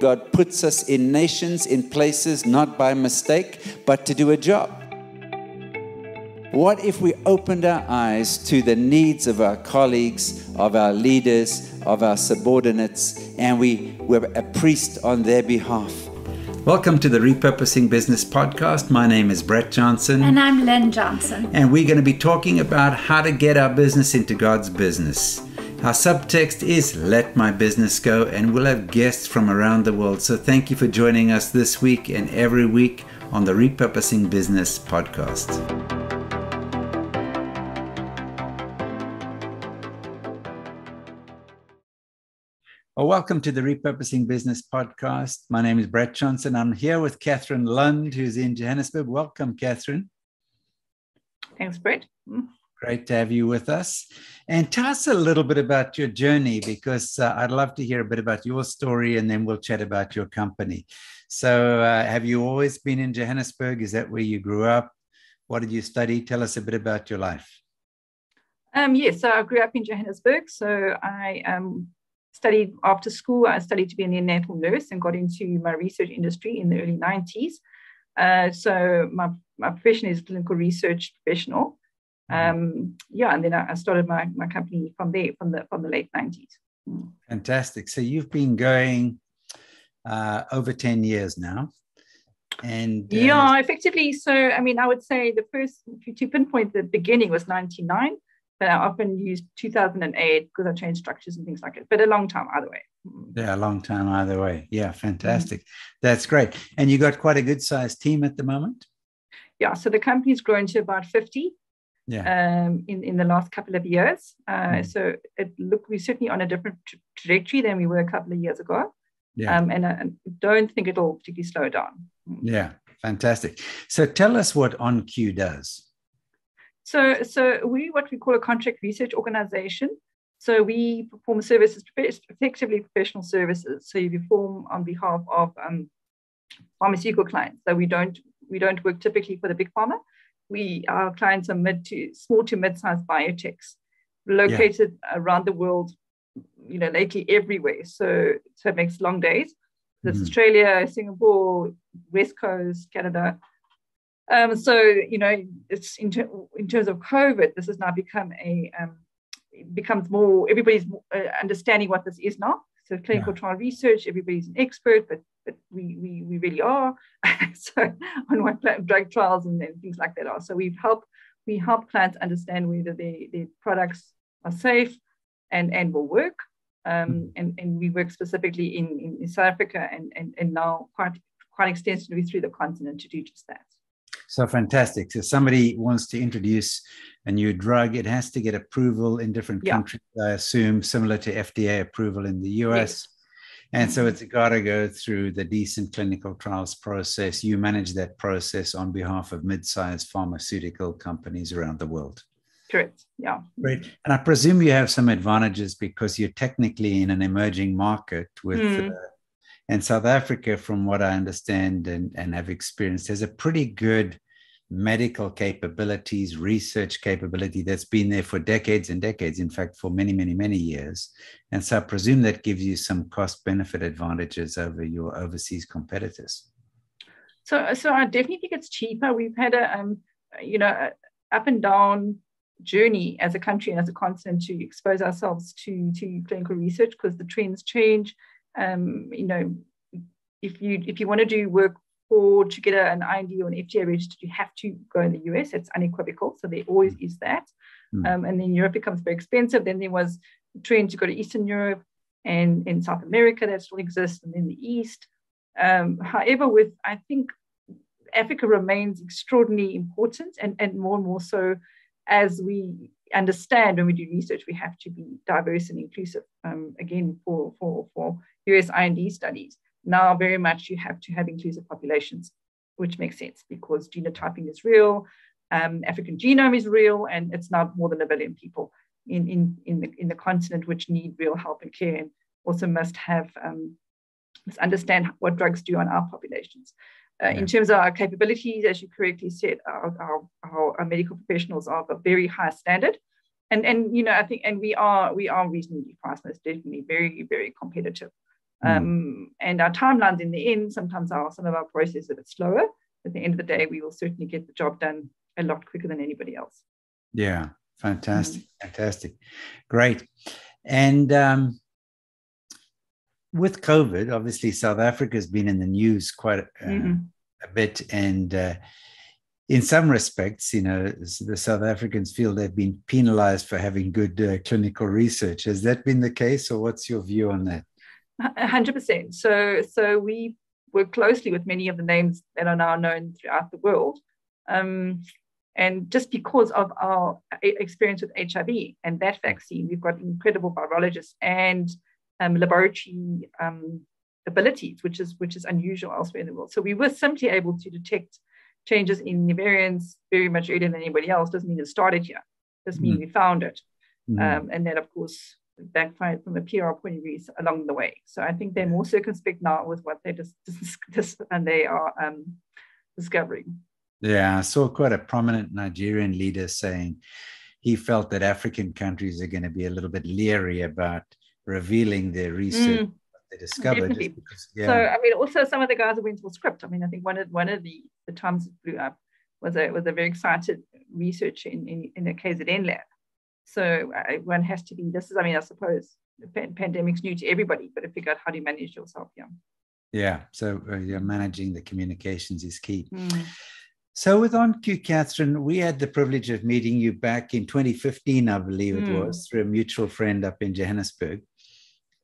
God puts us in nations, in places, not by mistake, but to do a job. What if we opened our eyes to the needs of our colleagues, of our leaders, of our subordinates, and we were a priest on their behalf? Welcome to the Repurposing Business Podcast. My name is Brett Johnson. And I'm Lynn Johnson. And we're going to be talking about how to get our business into God's business. Our subtext is Let My Business Go, and we'll have guests from around the world. So thank you for joining us this week and every week on the Repurposing Business podcast. Well, welcome to the Repurposing Business podcast. My name is Brett Johnson. I'm here with Catherine Lund, who's in Johannesburg. Welcome, Catherine. Thanks, Brett. Mm. Great to have you with us. And tell us a little bit about your journey because uh, I'd love to hear a bit about your story and then we'll chat about your company. So, uh, have you always been in Johannesburg? Is that where you grew up? What did you study? Tell us a bit about your life. Um, yes, so I grew up in Johannesburg. So, I um, studied after school. I studied to be a neonatal nurse and got into my research industry in the early 90s. Uh, so, my, my profession is clinical research professional. Mm-hmm. um, yeah, and then I, started my, my company from there, from the from the late nineties. Mm. Fantastic. So you've been going uh, over ten years now, and uh, yeah, effectively. So I mean, I would say the first to pinpoint the beginning was ninety nine, but I often used two thousand and eight because I changed structures and things like it. But a long time either way. Mm. Yeah, a long time either way. Yeah, fantastic. Mm-hmm. That's great. And you got quite a good sized team at the moment. Yeah, so the company's grown to about fifty yeah. um, in, in the last couple of years. Uh, mm. So it look we're certainly on a different tra- trajectory than we were a couple of years ago. Yeah. Um, and I don't think it'll particularly slow down. Mm. Yeah, fantastic. So tell us what OnQ does. So, so we what we call a contract research organization. So we perform services, effectively professional services. So you perform on behalf of um, pharmaceutical clients. So we don't we don't work typically for the big pharma we our clients are mid to small to mid-sized biotechs located yeah. around the world you know lately everywhere so so it makes long days there's mm-hmm. australia singapore west coast canada um, so you know it's in, ter- in terms of covid this has now become a um, becomes more everybody's uh, understanding what this is now so clinical yeah. trial research, everybody's an expert, but but we we, we really are. so on what drug trials and, and things like that are. So we've helped we help clients understand whether their, their products are safe and, and will work. Um, hmm. and, and we work specifically in, in South Africa and, and, and now quite quite extensively through the continent to do just that. So fantastic. So somebody wants to introduce a new drug, it has to get approval in different yeah. countries, I assume, similar to FDA approval in the US. Yes. And so it's got to go through the decent clinical trials process. You manage that process on behalf of mid-sized pharmaceutical companies around the world. Correct. Yeah. Great. And I presume you have some advantages because you're technically in an emerging market with mm. uh, and South Africa, from what I understand and, and have experienced, has a pretty good medical capabilities, research capability that's been there for decades and decades, in fact, for many, many, many years. And so I presume that gives you some cost benefit advantages over your overseas competitors. So, so I definitely think it's cheaper. We've had a, um, you know, up and down journey as a country and as a continent to expose ourselves to, to clinical research because the trends change um, you know, if you if you want to do work for to get an IND or an FDA registered, you have to go in the US. It's unequivocal. So there always is that. Mm. Um, and then Europe becomes very expensive. Then there was a trend to go to Eastern Europe and in South America that still exists, and in the East. Um, however, with I think Africa remains extraordinarily important and, and more and more so as we understand when we do research, we have to be diverse and inclusive. Um, again, for, for, for US IND studies, now very much you have to have inclusive populations, which makes sense because genotyping is real, um, African genome is real, and it's now more than a billion people in, in, in, the, in the continent which need real help and care and also must have um, must understand what drugs do on our populations. Uh, yeah. In terms of our capabilities, as you correctly said, our, our, our, medical professionals are of a very high standard, and and you know I think and we are we are reasonably priced, most definitely very very competitive. Um, and our timelines in the end, sometimes are some of our processes a bit slower. At the end of the day, we will certainly get the job done a lot quicker than anybody else. Yeah, fantastic, mm. fantastic, great. And um, with COVID, obviously South Africa has been in the news quite uh, mm-hmm. a bit, and uh, in some respects, you know, the South Africans feel they've been penalized for having good uh, clinical research. Has that been the case, or what's your view on that? Hundred percent. So, so we work closely with many of the names that are now known throughout the world. Um, and just because of our experience with HIV and that vaccine, we've got incredible virologists and um, laboratory um, abilities, which is which is unusual elsewhere in the world. So we were simply able to detect changes in the variants very much earlier than anybody else. Doesn't mean it started here. Doesn't mean mm. we found it. Mm. Um, and then, of course, backfired from a PR point of view along the way. So I think they're more circumspect now with what they just, just and they are um, discovering. Yeah, I saw quite a prominent Nigerian leader saying he felt that African countries are going to be a little bit leery about revealing their research mm, they discovered. Because, yeah. So I mean, also some of the guys went for script. I mean, I think one of one of the the times it blew up was a was a very excited research in in, in the KZN lab. So uh, one has to be. This is, I mean, I suppose the pandemic's new to everybody, but to figure out how do you manage yourself, yeah. Yeah. So uh, yeah, managing the communications is key. Mm. So with OnQ, Catherine, we had the privilege of meeting you back in 2015, I believe it mm. was, through a mutual friend up in Johannesburg.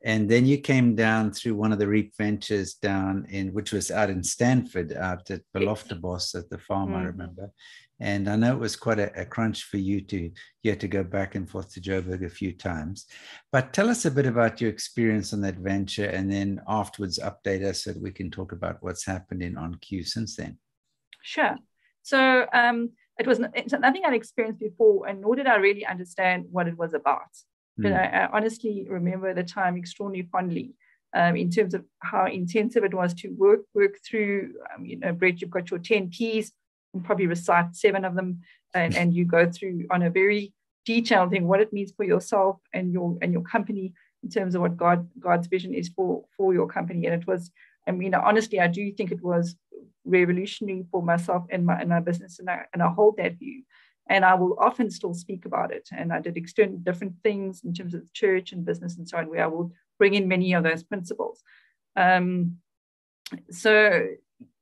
And then you came down through one of the REAP ventures down in, which was out in Stanford, out at Beloftebos at the farm, mm. I remember. And I know it was quite a, a, crunch for you to you had to go back and forth to Joburg a few times. But tell us a bit about your experience on that venture, and then afterwards update us so that we can talk about what's happened in OnQ since then. Sure. So um, it was nothing I'd experienced before, and nor did I really understand what it was about. But mm. I, I, honestly remember the time extraordinarily fondly um, in terms of how intensive it was to work work through. Um, you know, Brett, you've got your 10 Ps, and probably recite seven of them, and, and you go through on a very detailed thing what it means for yourself and your and your company in terms of what God God's vision is for for your company. And it was, I mean, honestly, I do think it was revolutionary for myself and my, and my business. And I, and I hold that view. And I will often still speak about it. And I did external different things in terms of church and business and so on, where I will bring in many of those principles. Um, so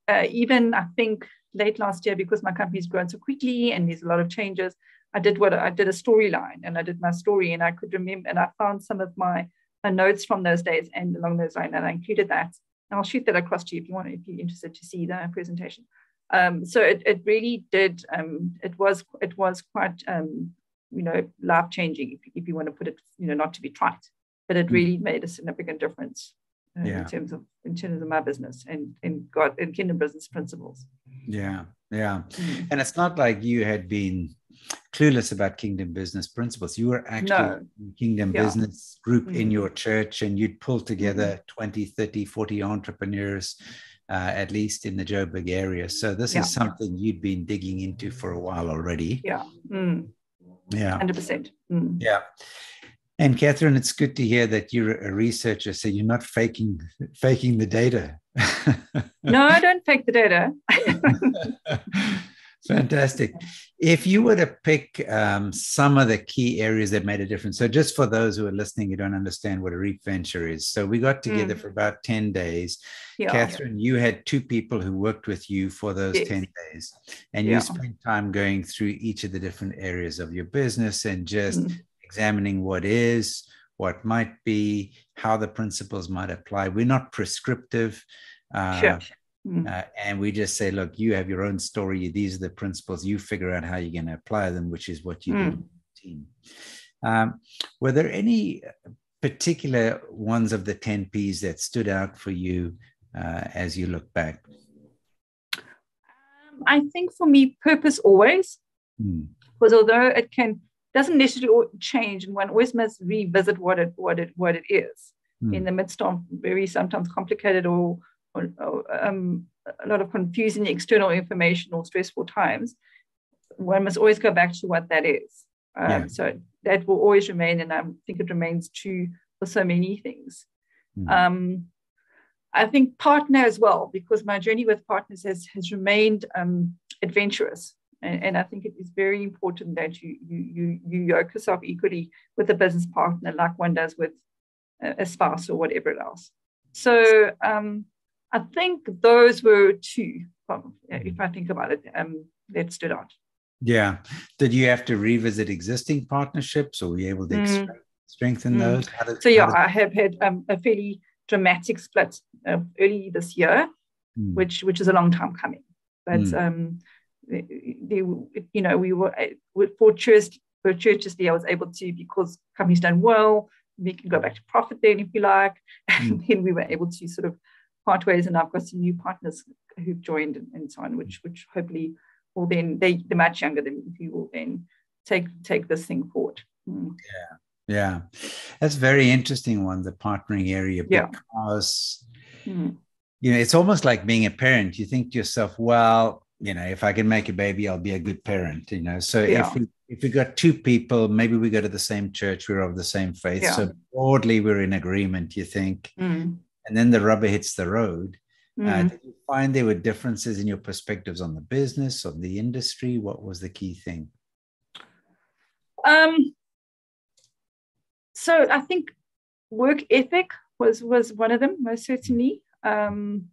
uh, even I think late last year, because my company's grown so quickly and there's a lot of changes, I did what I did a storyline and I did my story and I could remember and I found some of my, my notes from those days and along those lines and I included that And I'll shoot that across to you if you want, if you're interested to see the presentation. Um, so it, it really did, um, it was it was quite, um, you know, life changing if, if you want to put it, you know, not to be trite, but it hmm. really made a significant difference uh, yeah. in terms of in terms of my business and in God and kingdom business principles. Yeah, yeah, mm. and it's not like you had been clueless about kingdom business principles. You were actually no. kingdom yeah. business group mm-hmm. in your church and you'd pull together mm-hmm. 20, 30, 40 entrepreneurs, uh, at least in the Joburg area. So this yeah. is something you'd been digging into for a while already. Yeah. Mm. Yeah. 100%. Mm. Yeah. And Catherine, it's good to hear that you're a researcher, so you're not faking faking the data. no, I don't fake the data. Fantastic. If you were to pick um, some of the key areas that made a difference, so just for those who are listening, you don't understand what a REAP venture is. So we got together mm. for about 10 days. Yeah. Catherine, you had two people who worked with you for those yes. 10 days, and yeah. you spent time going through each of the different areas of your business and just mm. Examining what is, what might be, how the principles might apply. We're not prescriptive. Uh, sure Mm. Uh, and we just say, look, you have your own story. These are the principles. You figure out how you're going to apply them, which is what you mm. do team. Um, were there any particular ones of the 10 Ps that stood out for you uh, as you look back? Um, I think for me, purpose always, mm. because although it can doesn't necessarily change, and one always must revisit what it what it what it is mm. in the midst of very sometimes complicated or um, a lot of confusing external information or stressful times, one must always go back to what that is. Um, yeah. So that will always remain, and I think it remains true for so many things. Mm. Um, I think partner as well, because my journey with partners has, has remained um, adventurous. And, and, I think it is very important that you, you, you, you yoke yourself equally with a business partner like one does with a, spouse or whatever else. So um, I think those were two, if I think about it, um, that stood out. Yeah. Did you have to revisit existing partnerships or were you able to mm. strengthen mm. those? Did, so, yeah, did... I have had um, a fairly dramatic split uh, early this year, mm. which which is a long time coming. But mm. um, the, the, you know, we were uh, fortuitous, fortuitously, I was able to because company's done well. We can go back to profit then if you like, and mm. then we were able to sort of part ways. And I've got some new partners who've joined and, and so on, which which hopefully will then they they're much younger than me who will then take take this thing forward. Mm. Yeah. Yeah, that's very interesting one, the partnering area, because yeah. mm. you know it's almost like being a parent. You think to yourself, well, you know, if I can make a baby, I'll be a good parent. You know, so yeah. if we if we got two people, maybe we go to the same church, we're of the same faith, yeah. so broadly we're in agreement. You think, mm. and then the rubber hits the road. Mm. Uh, did you find there were differences in your perspectives on the business, on the industry? What was the key thing? Um, so I think work ethic was was one of them most certainly. Um,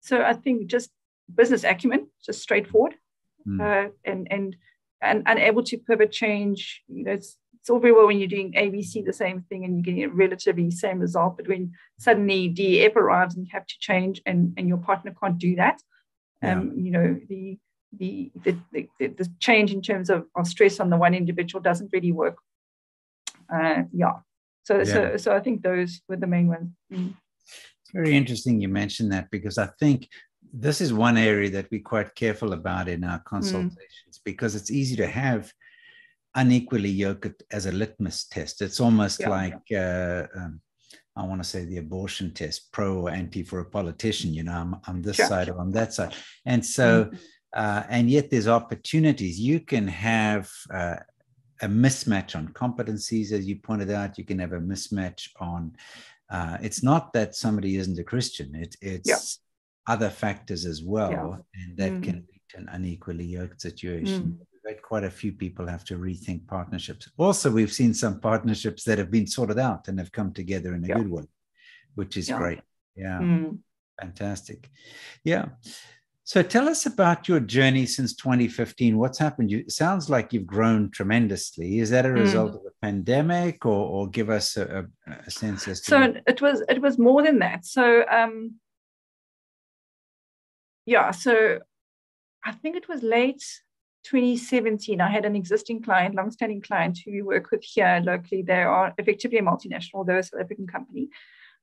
so I think just business acumen, just straightforward, mm. uh, and and and and able to pivot change. You know, it's, it's all very well when you're doing ABC the same thing and you're getting a relatively same result, but when suddenly DEF arrives and you have to change and and your partner can't do that, yeah. um, you know the the, the, the, the change in terms of, of stress on the one individual doesn't really work uh, yeah. So, yeah. so, so I think those were the main ones. Mm. It's very interesting you mentioned that because I think this is one area that we're quite careful about in our consultations mm. because it's easy to have unequally yoked as a litmus test. It's almost yeah, like yeah. Uh, um, I want to say the abortion test, pro or anti for a politician. You know, I'm on this sure. side or on that side, and so. Mm-hmm. Uh, and yet there's opportunities you can have uh, a mismatch on competencies, as you pointed out. You can have a mismatch on. Uh, it's not that somebody isn't a Christian. It, it's yeah. Other factors as well, yeah. and that mm. can lead to an unequally yoked situation. Mm. We've had quite a few people have to rethink partnerships. Also, we've seen some partnerships that have been sorted out and have come together in a yeah. good way, which is great. Yeah. Mm. Fantastic. Yeah. So tell us about your journey since 2015. What's happened? You, it sounds like you've grown tremendously. Is that a hmm. result mm. of the pandemic, or, or give us a, a, sense as to? So it was it was more than that. So um, yeah, so I think it was late 2017. I had an existing client, long-standing client who we work with here locally. They are effectively a multinational, they're a South African company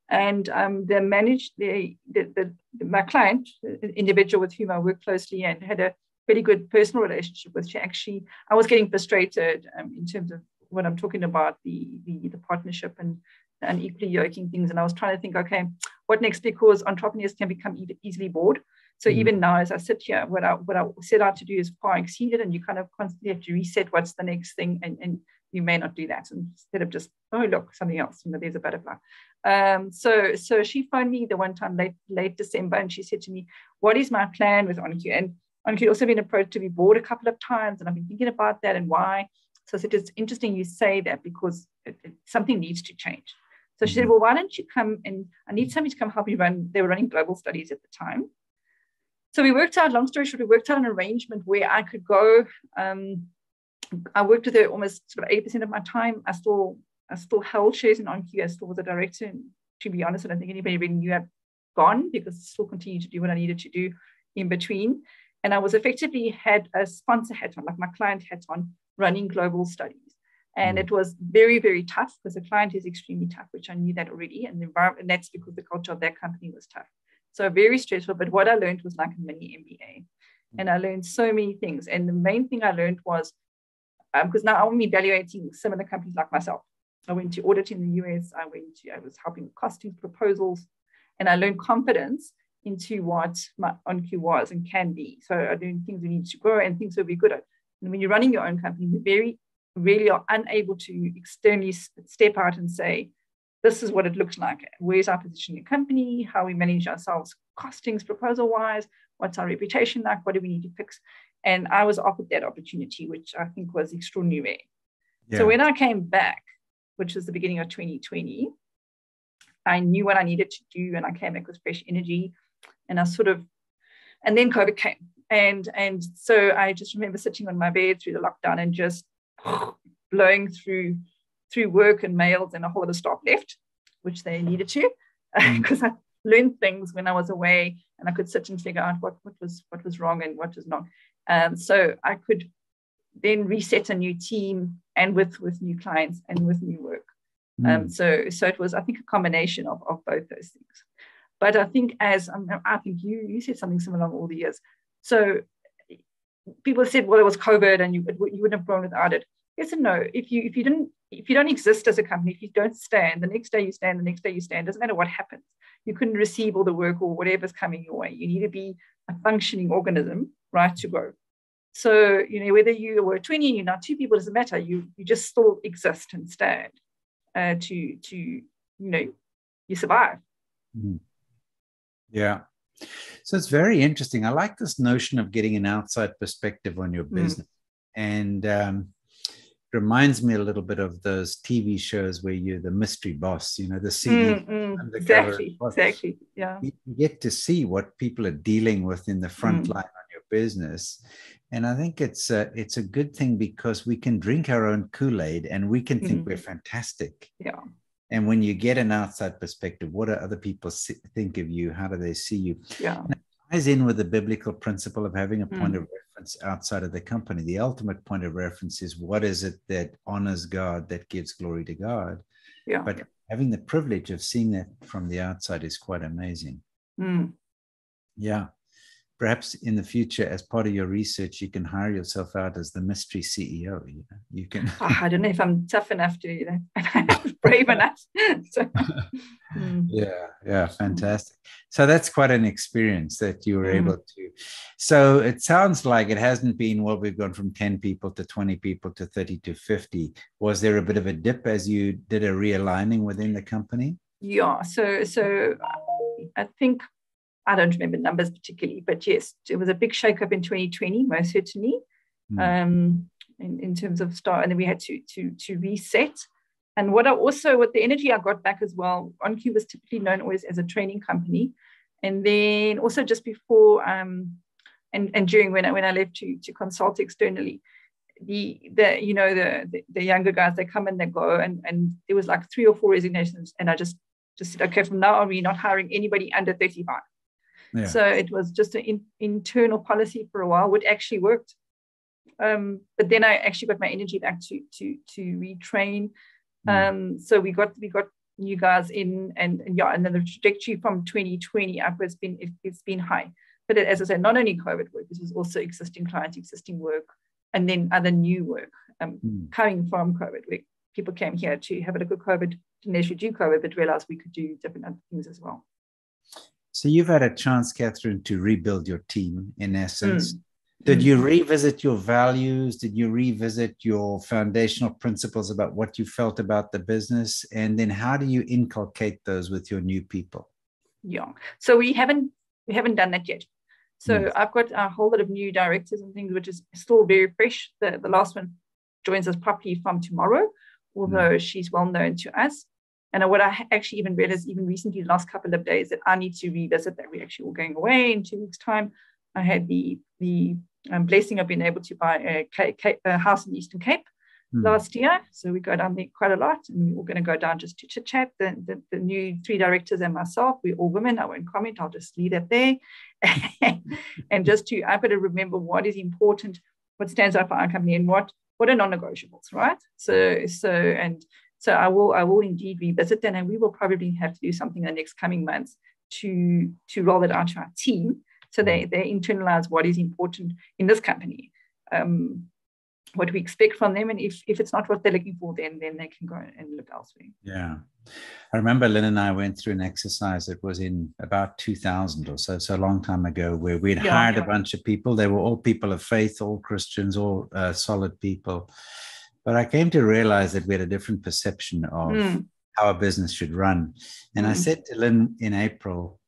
and um, they managed the, the, the, my client, the individual with whom I work closely and had a pretty good personal relationship with. She actually, I was getting frustrated um, in terms of what I'm talking about the, the, the partnership and and equally yoking things. And I was trying to think, okay, what next? Because entrepreneurs can become easily bored. So mm-hmm. even now, as I sit here, what I what I set out to do is far exceeded, and you kind of constantly have to reset what's the next thing, and and you may not do that. Instead of just oh look something else you know there's a butterfly. Um, so so she phoned me the one time late late december and she said to me what is my plan with OnQ and OnQ also been approached to be board a couple of times and i've been thinking about that and why. So I said it's interesting you say that because it, it, something needs to change. So she said mm-hmm. well why don't you come and i need somebody to come help me run. They were running global studies at the time so we worked out long story short we worked out an arrangement where i could go um, I worked with her almost sort of 80% of my time. I still I still held shares in OnQ. I still was a director. And to be honest, I don't think anybody really knew I'd gone because I still continued to do what I needed to do in between. And I was effectively had a sponsor hat on, like my client hat on, running global studies. And mm. it was very, very tough because the client is extremely tough, which I knew that already. And the environment, and that's because the culture of that company was tough. So very stressful. But what I learned was like a mini MBA. And I learned so many things. And the main thing I learned was because um, now I'm evaluating similar companies like myself. I went to audit in the US. I went to, I was helping with costing proposals, and I learned confidence into what my OnQ was and can be. So I learned things we need to grow and things we'll be good at. And when you're running your own company, you very really are unable to externally step out and say, this is what it looks like. Where's our position in the company? How we manage ourselves, costings, proposal wise? What's our reputation like? What do we need to fix? And I was offered that opportunity, which I think was extraordinary. Yeah. So when I came back, which was the beginning of 2020, I knew what I needed to do, and I came back with fresh energy. And I sort of, and then COVID came, and and so I just remember sitting on my bed through the lockdown and just blowing through through work and mails, and a whole lot of staff left, which they needed to, because mm. I learned things when I was away, and I could sit and figure out what what was what was wrong and what was not. Um, so I could then reset a new team and with with new clients and with new work. Mm. Um, so so it was I think a combination of, of both those things. But I think as um, I think you you said something similar all the years. So people said, well, it was COVID and you you wouldn't have grown without it. Yes and no. If you if you didn't if you don't exist as a company, if you don't stand, the next day you stand, the next day you stand, doesn't matter what happens. You couldn't receive all the work or whatever's coming your way. You need to be a functioning organism, right, to grow. So, you know, whether you were 20 and you're now two people, doesn't matter. You you just still exist and stand uh, to to you know you survive. Mm. Yeah. So it's very interesting. I like this notion of getting an outside perspective on your hmm. business. Mm. And um, reminds me a little bit of those TV shows where you're the mystery boss, you know, the CEO. Mm, mm, exactly, boss. exactly. Yeah. You get to see what people are dealing with in the front mm. line on your business. And I think it's a, it's a good thing because we can drink our own Kool Aid and we can think we're mm. fantastic. Yeah. And when you get an outside perspective, what do other people see, think of you? How do they see you? Yeah. And ties in with the biblical principle of having a point mm. of reference outside of the company. The ultimate point of reference is what is it that honors God, that gives glory to God. Yeah. But having the privilege of seeing that from the outside is quite amazing. Mm. Yeah perhaps in the future, as part of your research, you can hire yourself out as the mystery CEO. You, know? you can. oh, I don't know if I'm tough enough to, you know, brave enough. so, mm. Yeah, yeah, fantastic. So that's quite an experience that you were mm. able to. So it sounds like it hasn't been well. We've gone from ten people to twenty people to thirty to fifty. Was there a bit of a dip as you did a realigning within the company? Yeah. So so I think I don't remember numbers particularly, but yes, it was a big shakeup in 2020, most certainly, mm. um, in, in terms of start. And then we had to to to reset. And what I also, what the energy I got back as well, OnQ was typically known always as a training company. And then also just before um, and, and during when I, when I left to, to consult externally, the the you know the, the, the younger guys they come and they go and and there was like three or four resignations and I just just said okay from now on we're not hiring anybody under 35 so it was just an in, internal policy for a while, which actually worked. Um, but then I actually got my energy back to to to retrain. Mm. Um, so we got we got new guys in, and, and yeah, and then the trajectory from 2020 upwards been it, has been high. But it, as I said, not only COVID work, this was also existing clients, existing work, and then other new work um, mm. coming from COVID. Where people came here to have a look at COVID, didn't actually do COVID, but realized we could do different other things as well. So you've had a chance, Catherine, to rebuild your team in essence. Mm. Did you revisit your values? Did you revisit your foundational principles about what you felt about the business? And then how do you inculcate those with your new people? Yeah. So we haven't we haven't done that yet. So mm. I've got a whole lot of new directors and things, which is still very fresh. The, the last one joins us properly from tomorrow, although mm. she's well known to us. And what I actually even realized even recently, the last couple of days, that I need to revisit that we're actually all going away in two weeks' time. I had the the um, blessing of being able to buy a, a house in the Eastern Cape mm. last year. So we go down there quite a lot, and we're all going to go down just to chit chat. The, the, the, new three directors and myself, we're all women. I won't comment. I'll just leave that there. and just to, I've got to remember what is important, what stands out for our company, and what what are non-negotiables, right? So so and so I will I will indeed revisit that, and we will probably have to do something in the next coming months to to roll it out to our team so they they internalize what is important in this company. Um, what we expect from them and if, if it's not what they're looking for then then they can go and look elsewhere yeah i remember lynn and i went through an exercise that was in about 2000 or so so a long time ago where we'd yeah, hired yeah. a bunch of people they were all people of faith all christians all uh, solid people but I came to realize that we had a different perception of mm. how a business should run. And mm. I said to Lynn in April,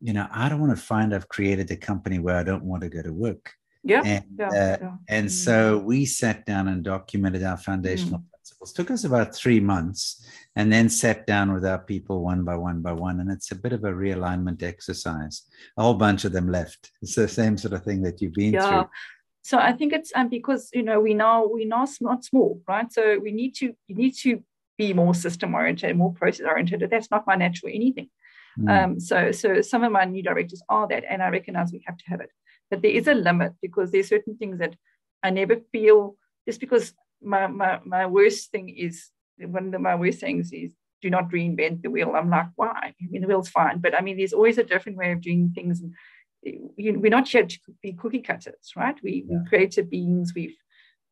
you know, I don't want to find I've created a company where I don't want to go to work. Yeah. And, yeah, uh, yeah. and so we sat down and documented our foundational mm. principles. Took us about three months and then sat down with our people one by one by one. And it's a bit of a realignment exercise. A whole bunch of them left. It's the same sort of thing that you've been yeah. through. So I think it's um, because you know we now we now not small, right? So we need to you need to be more system oriented, more process oriented. That's not my natural anything. Mm. Um, so so some of my new directors are that, and I recognize we have to have it. But there is a limit because there's certain things that I never feel just because my my, my worst thing is one of my worst things is do not reinvent the wheel. I'm like, why? I mean, the wheel's fine, but I mean, there's always a different way of doing things. And you know, we're not here to be cookie cutters, right? We, yeah. we creative beings. We've,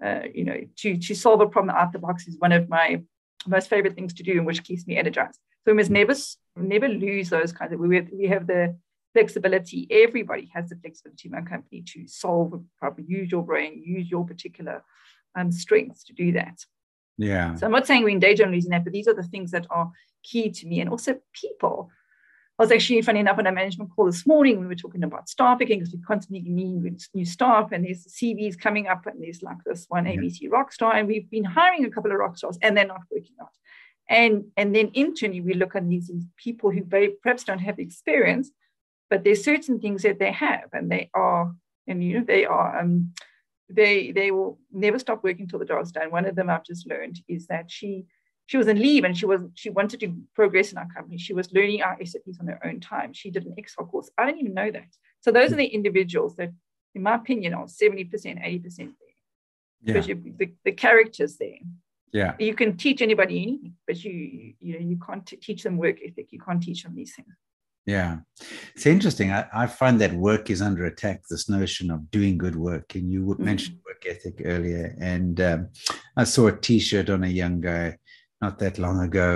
uh, you know, to to solve a problem out the box is one of my most favorite things to do, and which keeps me energized. So we must never never lose those kinds of. We have, we have the flexibility. Everybody has the flexibility in our company to solve a problem. Use your brain. Use your particular um, strengths to do that. Yeah. So I'm not saying we're in danger on losing that, but these are the things that are key to me, and also people. I was actually funny enough on a management call this morning. We were talking about staff picking because we constantly need new staff, and there's CVs coming up, and there's like this one ABC rock star, and we've been hiring a couple of rock stars, and they're not working out. And and then internally we look at these, these people who very, perhaps don't have experience, but there's certain things that they have, and they are, and you know they are. Um, they they will never stop working till the job's done. One of them I've just learned is that she she was in leave and she was she wanted to progress in our company. She was learning our SOPs on her own time. She did an Excel course. I didn't even know that. So those are the individuals that, in my opinion, are 70%, 80% there. Yeah. Because the, the characters there. Yeah. You can teach anybody anything, but you you know you can't teach them work ethic. You can't teach them these things. Yeah. It's interesting. I, I find that work is under attack, this notion of doing good work. And you mm-hmm. mentioned work ethic earlier. And um, I saw a t shirt on a young guy not that long ago.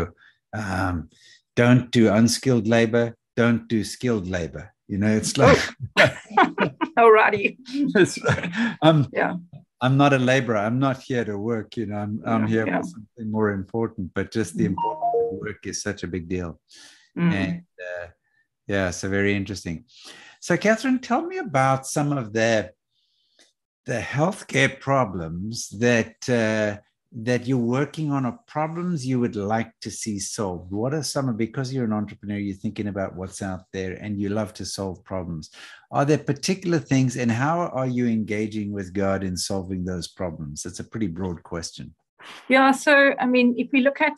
Um, don't do unskilled labor, don't do skilled labor. You know, it's like, alrighty. it's, um, yeah. I'm not a laborer. I'm not here to work. You know, I'm, I'm here yeah. for something more important. But just the mm. importance of work is such a big deal. Mm. And uh, yeah, so very interesting. So, Catherine, tell me about some of the the healthcare problems that uh, that you're working on or problems you would like to see solved? What are some of, because you're an entrepreneur, you're thinking about what's out there and you love to solve problems. Are there particular things and how are you engaging with God in solving those problems? That's a pretty broad question. Yeah. So, I mean, if we look at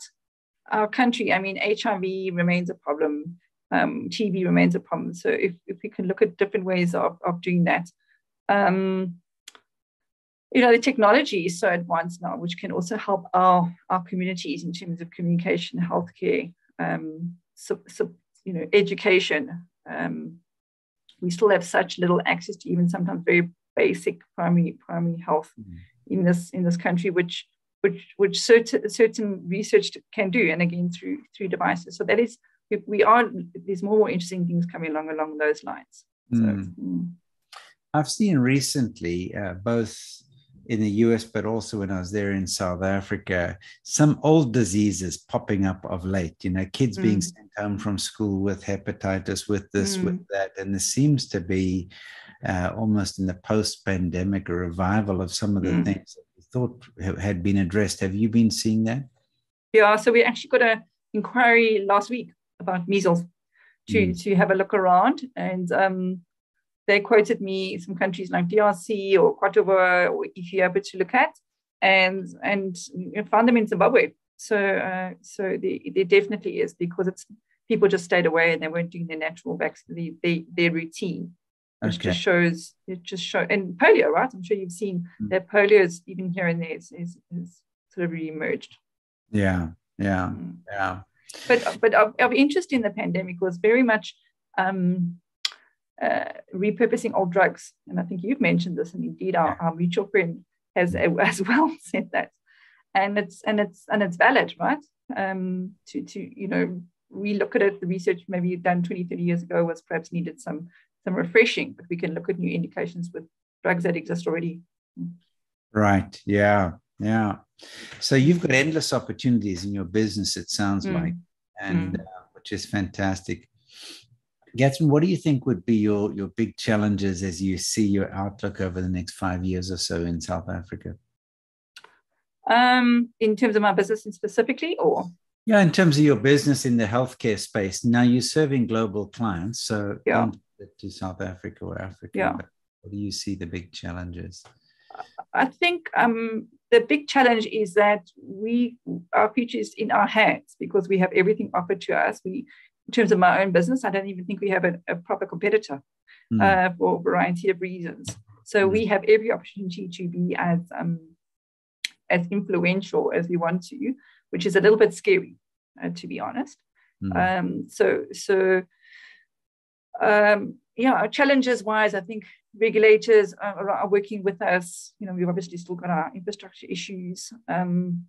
our country, I mean, HIV remains a problem, um, TB remains a problem. So, if, if we can look at different ways of, of doing that, um, you know the technology is so advanced now which can also help our our communities in terms of communication healthcare um, you know education um, we still have such little access to even sometimes very basic primary primary health mm-hmm. in this in this country which which which certain certain research can do and again through through devices so that is we, we are there's more, more interesting things coming along along those lines so, mm. Mm. I've seen recently uh, both in the US, but also when I was there in South Africa, some old diseases popping up of late, you know, kids mm. being sent home from school with hepatitis, with this, mm. with that. And there seems to be uh, almost in the post pandemic a revival of some of the mm. things that we thought had been addressed. Have you been seeing that? Yeah. So we actually got an inquiry last week about measles to, mm. to have a look around. And um, they quoted me some countries like DRC or Kosovo or Ethiopia to look at, and and found them in Zimbabwe. So uh, so there, definitely is because it's people just stayed away and they weren't doing their natural vaccine, the, the, their routine. Which okay. just shows it just show and polio, right? I'm sure you've seen mm. that polio is even here and there is, is, is sort of re-emerged. Yeah, yeah, mm. yeah. But but of, of, interest in the pandemic was very much um, uh, repurposing old drugs. And I think you've mentioned this, and indeed our, our mutual friend has as well said that. And it's and it's and it's valid, right? Um, to to you know we look at it. The research maybe done 20, 30 years ago was perhaps needed some some refreshing, but we can look at new indications with drugs that exist already. Right. Yeah. Yeah. So you've got endless opportunities in your business, it sounds mm. like, and mm. uh, which is fantastic. Catherine, what do you think would be your, your big challenges as you see your outlook over the next five years or so in South Africa? Um, in terms of my business specifically, or? Yeah, in terms of your business in the healthcare space. Now you're serving global clients, so yeah. to South Africa or Africa. Yeah. What do you see the big challenges? I think um, the big challenge is that we our future is in our hands because we have everything offered to us. We, in terms of my own business, I don't even think we have a, a proper competitor mm. uh, for a variety of reasons. So mm. we have every opportunity to be as um, as influential as we want to, which is a little bit scary, uh, to be honest. Mm. Um, so so um, yeah, challenges wise, I think regulators are, are, working with us. You know, we've obviously still got our infrastructure issues. Um,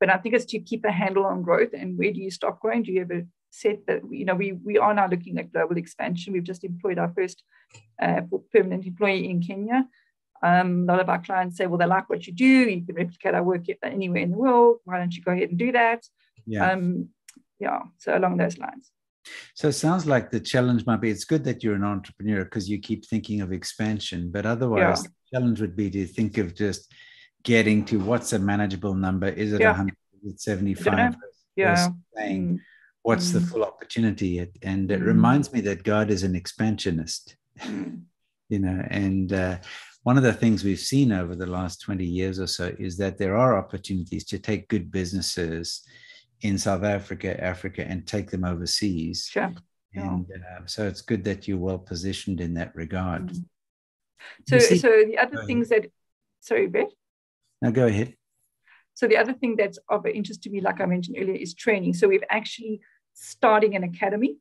but I think it's to keep a handle on growth and where do you stop growing? Do you ever set that, you know, we, we are now looking at global expansion. We've just employed our first uh, permanent employee in Kenya. Um, a lot of our clients say, well, they like what you do. You can replicate our work anywhere in the world. Why don't you go ahead and do that? Yeah. Um, yeah. So along those lines. So it sounds like the challenge might be it's good that you're an entrepreneur because you keep thinking of expansion, but otherwise, yeah. the challenge would be to think of just getting to what's a manageable number. Is it yeah. 175? Yeah. Saying. What's mm. the full opportunity? And it mm. reminds me that God is an expansionist, mm. you know, and uh, one of the things we've seen over the last 20 years or so is that there are opportunities to take good businesses in South Africa, Africa, and take them overseas. Sure. And uh, so it's good that you're well positioned in that regard. Mm. So, see, so the other things that, sorry, Beth. Now go ahead. So the other thing that's of interest to me, like I mentioned earlier, is training. So we've actually starting an academy.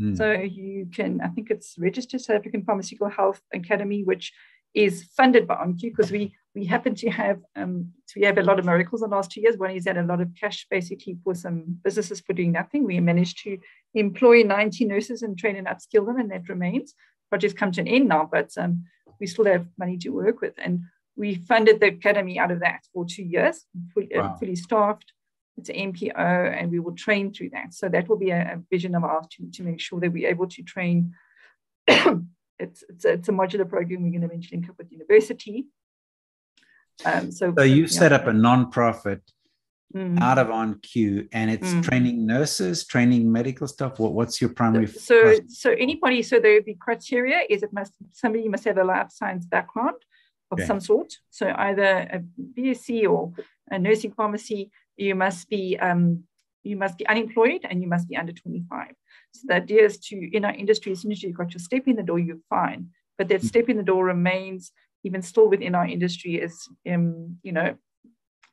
Mm. So you can, I think it's registered South African Pharmaceutical Health Academy, which is funded by ONQ because we we happen to have um, so we have a lot of miracles in the last two years. One is that a lot of cash basically for some businesses for doing nothing. We managed to employ 90 nurses and train and upskill them, and that remains. Projects come to an end now, but um, we still have money to work with. And we funded the academy out of that for two years, fully, uh, wow. fully staffed. It's an MPO, and we will train through that. So that will be a, a vision of ours to, to make sure that we're able to train it's, it's, a, it's a modular program we're going to eventually link up with university. Um, so, so you yeah. set up a non-profit mm. out of OnQ and it's mm. training nurses, training medical staff. What, what's your primary? So, so, so anybody, so the, the criteria is it must, somebody must have a life science background of okay. some sort. So either a BSc or a nursing pharmacy, you must be, um, you must be unemployed and you must be under 25. So the idea is to, in our industry, as soon as you've got your step in the door, you're fine. But that step in the door remains even still within our industry is, um, you know,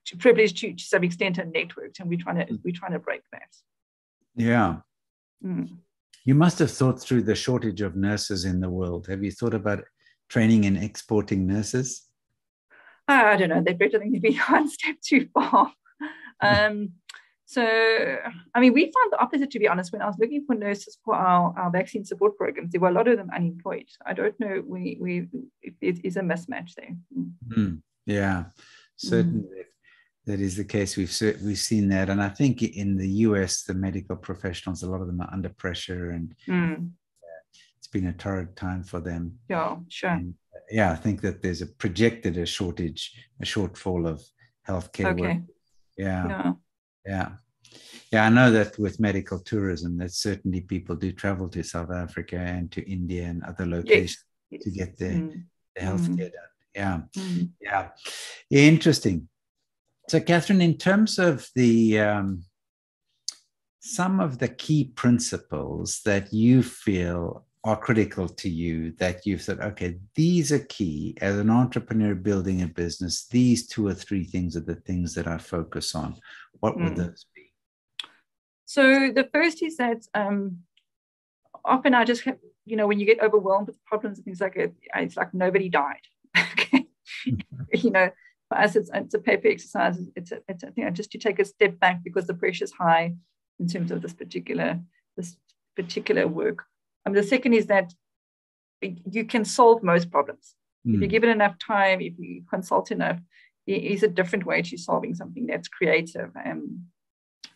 to privilege to, to some extent and networked, and we're trying to we're trying to break that. Yeah. Mm. You must have thought through the shortage of nurses in the world. Have you thought about training and exporting nurses? I don't know. They're better than to be one step too far. Um, so, I mean, we found the opposite, to be honest. When I was looking for nurses for our, our vaccine support programs, there were a lot of them unemployed. I don't know we, we, if it is a mismatch there. Mm, yeah, certainly. Mm. That is the case. We've we've seen that, and I think in the US, the medical professionals, a lot of them are under pressure, and mm. It's been a torrid time for them. Yeah, sure. And, yeah, I think that there's a projected a shortage, a shortfall of healthcare okay. work. Yeah. yeah. Yeah. Yeah, I know that with medical tourism, that certainly people do travel to South Africa and to India and other locations yes. to get their, mm. their healthcare mm. done. Yeah. Mm. yeah. Interesting. So, Catherine, in terms of the um, some of the key principles that you feel are critical to you that you've said, okay, these are key as an entrepreneur building a business. These two or three things are the things that I focus on. What would mm. those be? So the first is that um, often I just, have, you know, when you get overwhelmed with problems and things like it, it's like nobody died. Okay, you know, for us, it's, it's a paper exercise. It's a, it's a, you know, just to take a step back because the pressure is high in terms of this particular this particular work. Um, the second is that you can solve most problems. Mm. If you hmm. give it enough time, if you consult enough, it is a different way to solving something that's creative. And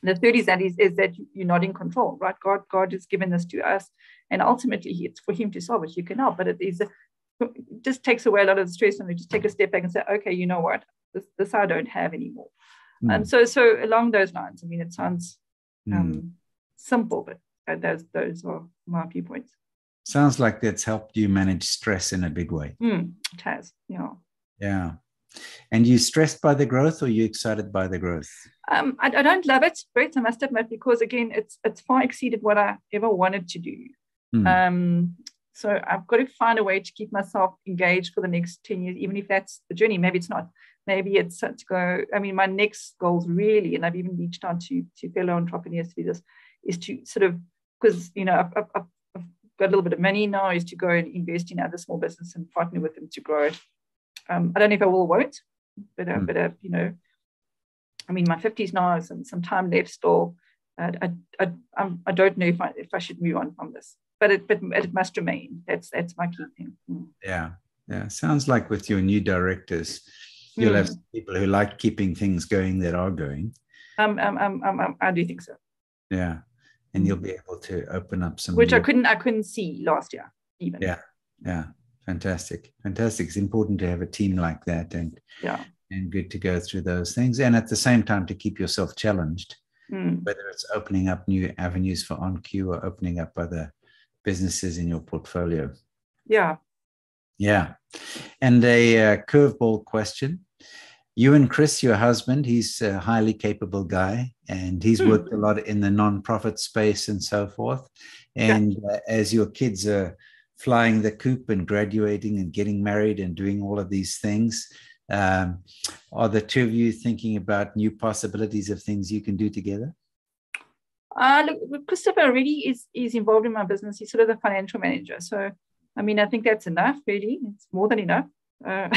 the third is that is, is that you're not in control, right? God, God has given this to us, and ultimately it's for Him to solve it. You can help, but it is a, it just takes away a lot of the stress, and we just take a step back and say, okay, you know what, this, this I don't have anymore. Mm. And so, so along those lines, I mean, it sounds um, mm. simple, but those those are my viewpoints. Sounds like that's helped you manage stress in a big way. Mm, it has, yeah. Yeah. And you stressed by the growth or you excited by the growth? Um, I, I, don't love it, Brett, I must admit, because again, it's it's far exceeded what I ever wanted to do. Mm. Um, so I've got to find a way to keep myself engaged for the next 10 years, even if that's the journey. Maybe it's not. Maybe it's to go. I mean, my next goals really, and I've even reached out to, to fellow entrepreneurs to do this, is to sort of, because, you know, I've, I've, I've got a little bit of money now, is to go and invest in other small business and partner with them to grow it. Um, I don't know if I will, or won't, but, uh, mm. but uh, you know, I mean, my 50s now, some, some time left still. Uh, I, I, I, I don't know if I, if I should move on from this, but it, but it must remain. That's, that's my key thing. Mm. Yeah. Yeah. Sounds like with your new directors, you'll have people who like keeping things going that are going. Um, um, um, um, um, I do think so. Yeah. And you'll be able to open up some which. I couldn't I couldn't see last year even. Yeah. Yeah. Fantastic. Fantastic. It's important to have a team like that and yeah. And good to go through those things. And at the same time to keep yourself challenged. Mm. Whether it's opening up new avenues for OnQ or opening up other businesses in your portfolio. Yeah. Yeah. And a uh, curveball question. You and Chris, your husband, he's a highly capable guy and he's mm. worked a lot in the nonprofit space and so forth. And yeah. uh, as your kids are flying the coop and graduating and getting married and doing all of these things. Um, are the two of you thinking about new possibilities of things you can do together? Uh, look, Christopher already is, is involved in my business. He's sort of the financial manager. So, I mean, I think that's enough, really. It's more than enough. Uh,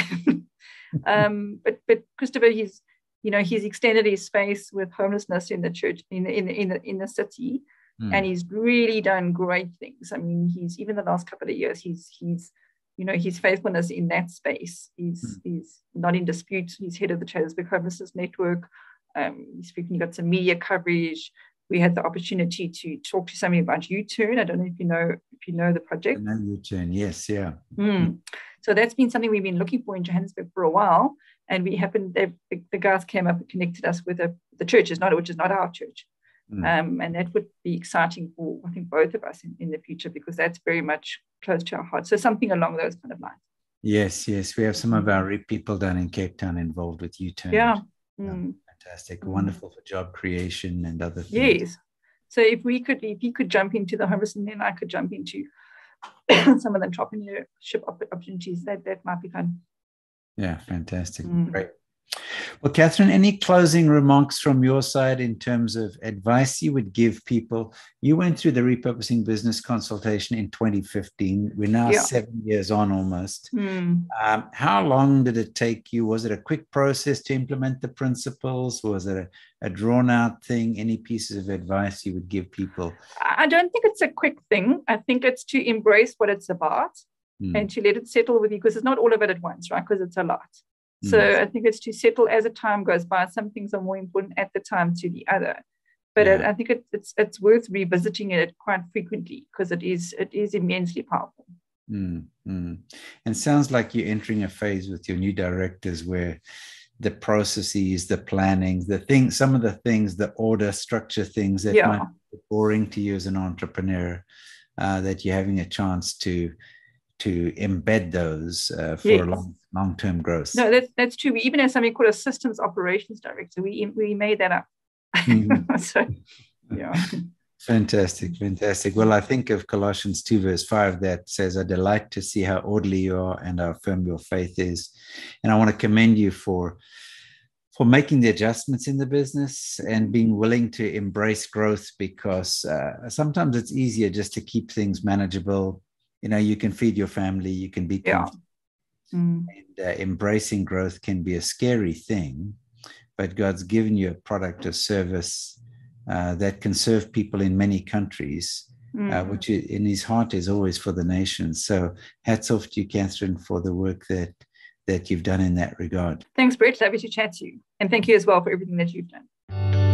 um, but, but Christopher, he's, you know, he's extended his space with homelessness in the church, in, in, in, the, in the city mm. and he's really done great things. I mean, he's even the last couple of years, he's he's you know his faithfulness in that space is mm. he's not in dispute. He's head of the Johannesburg Homelessness Network. Um, he's speaking, got some media coverage. We had the opportunity to talk to somebody about U-Turn. I don't know if you know if you know the project. I know U-Turn, yes, yeah. Mm. So that's been something we've been looking for in Johannesburg for a while, and we happened. The, the guys came up and connected us with a, the church, is not which is not our church, Mm. Um, and that would be exciting for, I think, both of us in, in the future because that's very much close to our heart. So something along those kind of lines. Yes, yes. We have some of our people down in Cape Town involved with U-Turn. Yeah. Mm. Fantastic. Wonderful for job creation and other things. Yes. So if we could, if you could jump into the homeless and then I could jump into some of the entrepreneurship opportunities, that, that might be fun. Yeah, fantastic. Mm. Great. Well, Catherine, any closing remarks from your side in terms of advice you would give people? You went through the repurposing business consultation in 2015. We're now yeah. seven years on almost. Mm. Um, how long did it take you? Was it a quick process to implement the principles? Was it a, a drawn out thing? Any pieces of advice you would give people? I don't think it's a quick thing. I think it's to embrace what it's about. Mm. And to let it settle with you because it's not all of it at once, right? Because it's a lot. So mm. I think it's to settle as the time goes by. Some things are more important at the time to the other. But yeah. it, I think it, it's it's worth revisiting it quite frequently because it is it is immensely powerful. Mm, mm. And sounds like you're entering a phase with your new directors where the processes, the planning, the things, some of the things, the order, structure things that yeah. might be boring to you as an entrepreneur, uh, that you're having a chance to to embed those uh, for yes. long long term growth. No, that's that's true. We even have something called a systems operations director. We we made that up. Mm-hmm. so, yeah. Fantastic, fantastic. Well, I think of Colossians 2, verse 5, that says, I delight to see how orderly you are and how firm your faith is. And I want to commend you for for making the adjustments in the business and being willing to embrace growth because uh, sometimes it's easier just to keep things manageable you know you can feed your family you can be yeah. Mm. and uh, embracing growth can be a scary thing but god's given you a product or service uh, that can serve people in many countries uh, mm. uh, which in his heart is always for the nations so hats off to you catherine for the work that that you've done in that regard. Thanks, Brett. Lovely to chat to you. And thank you as well for everything that you've done.